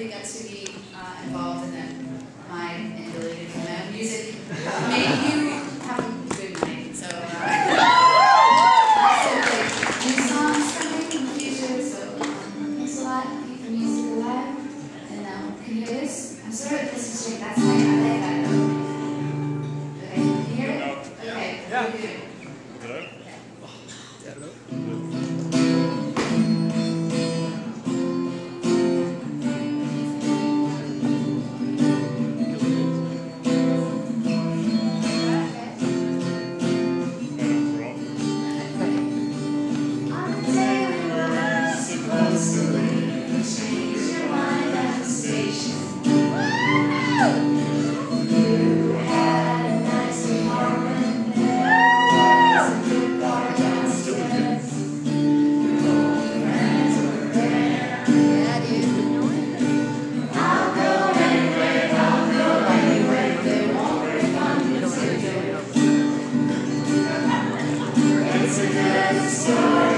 really got to be uh, involved in that my and related from music made you have a good night. So. Uh, I'm sorry if this is straight. That's fine. I like that. Okay. Can you hear it? Okay. Yeah. Okay. the sky.